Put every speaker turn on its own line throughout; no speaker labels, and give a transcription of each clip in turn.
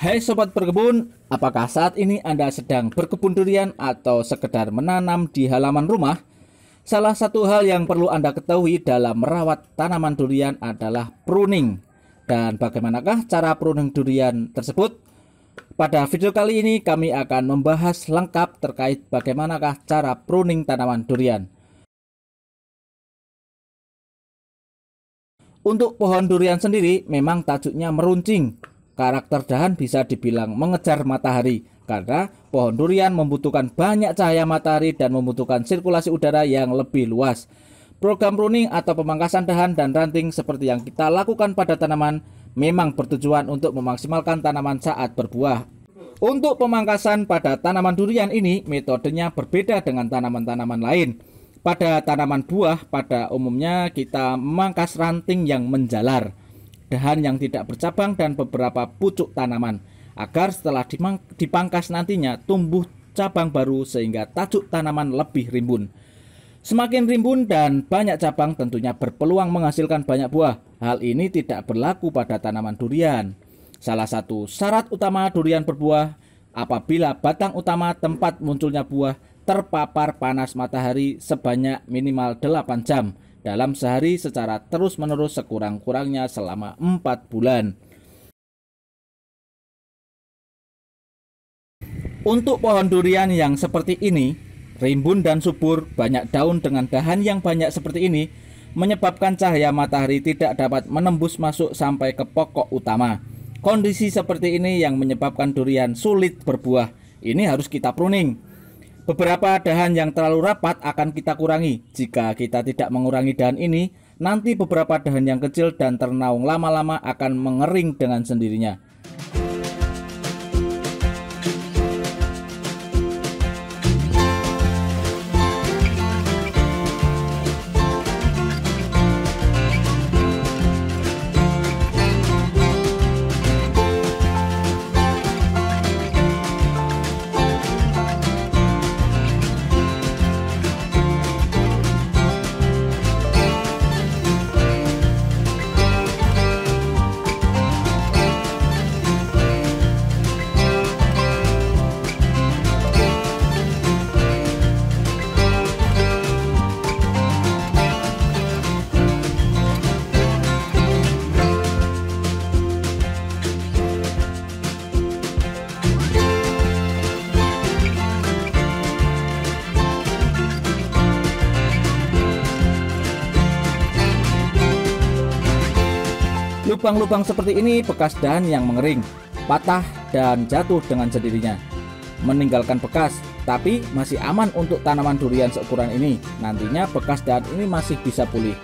Hai sobat berkebun, apakah saat ini Anda sedang berkebun durian atau sekedar menanam di halaman rumah? Salah satu hal yang perlu Anda ketahui dalam merawat tanaman durian adalah pruning. Dan bagaimanakah cara pruning durian tersebut? Pada video kali ini kami akan membahas lengkap terkait bagaimanakah cara pruning tanaman durian. Untuk pohon durian sendiri memang tajuknya meruncing Karakter dahan bisa dibilang mengejar matahari karena pohon durian membutuhkan banyak cahaya matahari dan membutuhkan sirkulasi udara yang lebih luas. Program pruning atau pemangkasan dahan dan ranting seperti yang kita lakukan pada tanaman memang bertujuan untuk memaksimalkan tanaman saat berbuah. Untuk pemangkasan pada tanaman durian ini metodenya berbeda dengan tanaman-tanaman lain. Pada tanaman buah pada umumnya kita memangkas ranting yang menjalar dahan yang tidak bercabang dan beberapa pucuk tanaman agar setelah dipangkas nantinya tumbuh cabang baru sehingga tajuk tanaman lebih rimbun. Semakin rimbun dan banyak cabang tentunya berpeluang menghasilkan banyak buah. Hal ini tidak berlaku pada tanaman durian. Salah satu syarat utama durian berbuah apabila batang utama tempat munculnya buah terpapar panas matahari sebanyak minimal 8 jam dalam sehari secara terus-menerus sekurang-kurangnya selama 4 bulan. Untuk pohon durian yang seperti ini, rimbun dan subur, banyak daun dengan dahan yang banyak seperti ini, menyebabkan cahaya matahari tidak dapat menembus masuk sampai ke pokok utama. Kondisi seperti ini yang menyebabkan durian sulit berbuah. Ini harus kita pruning. Beberapa dahan yang terlalu rapat akan kita kurangi. Jika kita tidak mengurangi dahan ini, nanti beberapa dahan yang kecil dan ternaung lama-lama akan mengering dengan sendirinya. Lubang-lubang seperti ini bekas dahan yang mengering, patah dan jatuh dengan sendirinya. Meninggalkan bekas, tapi masih aman untuk tanaman durian seukuran ini. Nantinya bekas dahan ini masih bisa pulih.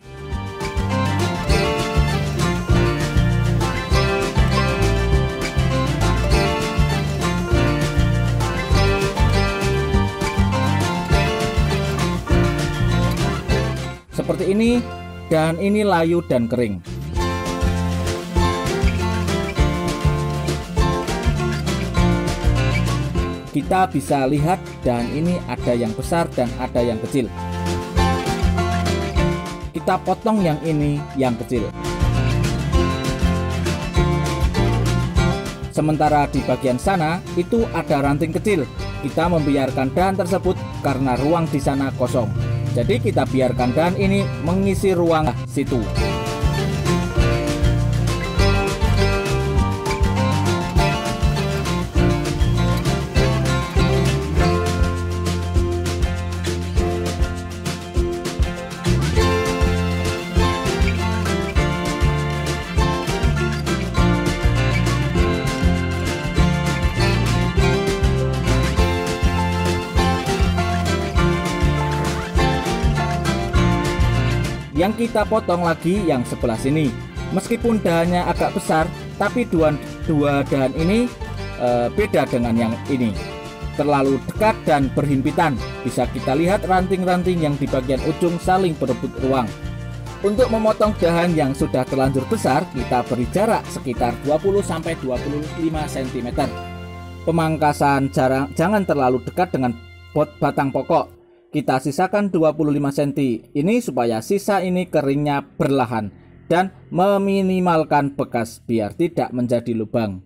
Seperti ini, dan ini layu dan kering. Kita bisa lihat dan ini ada yang besar dan ada yang kecil. Kita potong yang ini yang kecil. Sementara di bagian sana itu ada ranting kecil. Kita membiarkan dahan tersebut karena ruang di sana kosong. Jadi kita biarkan dahan ini mengisi ruang situ yang kita potong lagi yang sebelah sini. Meskipun dahannya agak besar tapi dua, dua dahan ini e, beda dengan yang ini. Terlalu dekat dan berhimpitan. Bisa kita lihat ranting-ranting yang di bagian ujung saling berebut ruang. Untuk memotong dahan yang sudah terlanjur besar kita beri jarak sekitar 20-25 cm pemangkasan jarang, jangan terlalu dekat dengan batang pokok kita sisakan 25 cm ini supaya sisa ini keringnya berlahan dan meminimalkan bekas biar tidak menjadi lubang.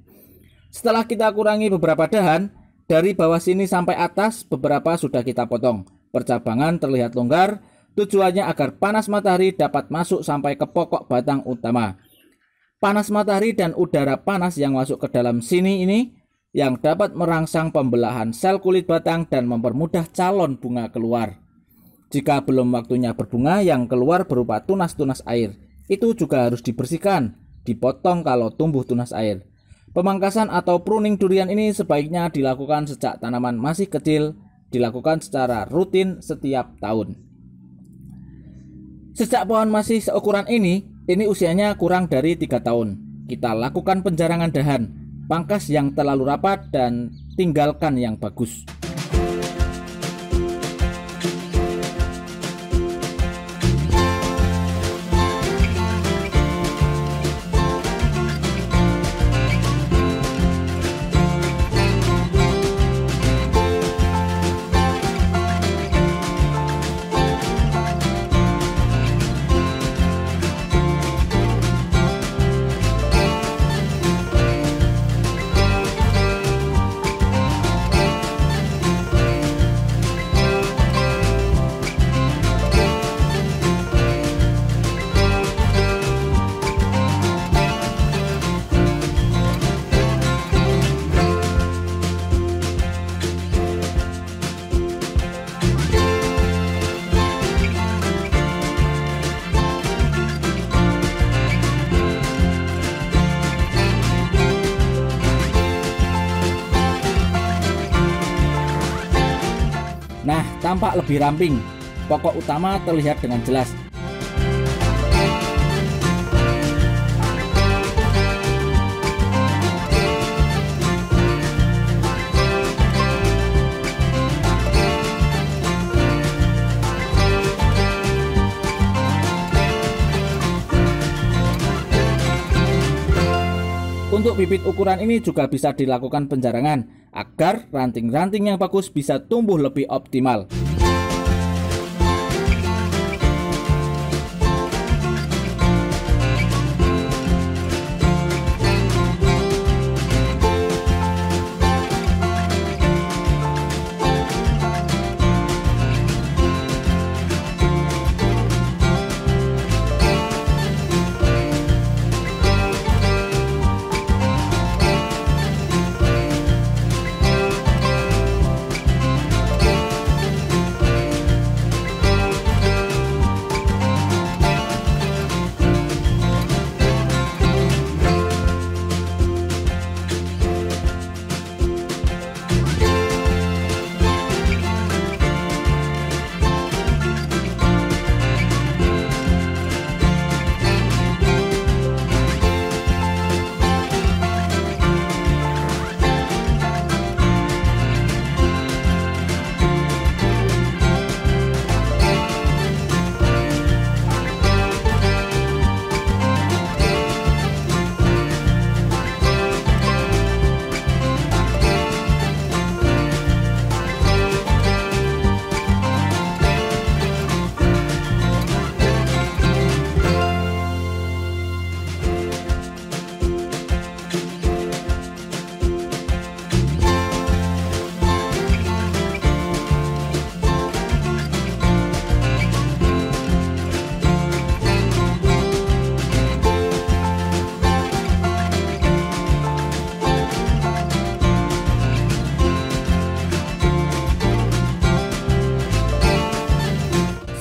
Setelah kita kurangi beberapa dahan, dari bawah sini sampai atas beberapa sudah kita potong. Percabangan terlihat longgar, tujuannya agar panas matahari dapat masuk sampai ke pokok batang utama. Panas matahari dan udara panas yang masuk ke dalam sini ini yang dapat merangsang pembelahan sel kulit batang dan mempermudah calon bunga keluar. Jika belum waktunya berbunga yang keluar berupa tunas-tunas air, itu juga harus dibersihkan, dipotong kalau tumbuh tunas air. Pemangkasan atau pruning durian ini sebaiknya dilakukan sejak tanaman masih kecil, dilakukan secara rutin setiap tahun. Sejak pohon masih seukuran ini, ini usianya kurang dari tiga tahun. Kita lakukan penjarangan dahan, pangkas yang terlalu rapat dan tinggalkan yang bagus. Tampak lebih ramping. Pokok utama terlihat dengan jelas. Untuk bibit ukuran ini juga bisa dilakukan penjarangan agar ranting-ranting yang bagus bisa tumbuh lebih optimal.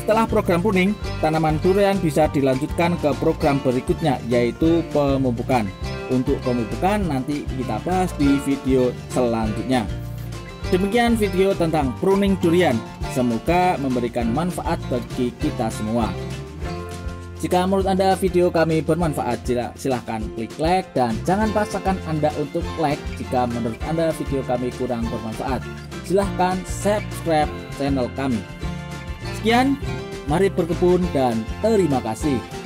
Setelah program pruning, tanaman durian bisa dilanjutkan ke program berikutnya yaitu pemupukan. Untuk pemupukan nanti kita bahas di video selanjutnya. Demikian video tentang pruning durian. Semoga memberikan manfaat bagi kita semua. Jika menurut Anda video kami bermanfaat, silahkan klik like dan jangan paksakan Anda untuk like jika menurut Anda video kami kurang bermanfaat. Silahkan subscribe channel kami. Sekian, mari berkebun dan terima kasih.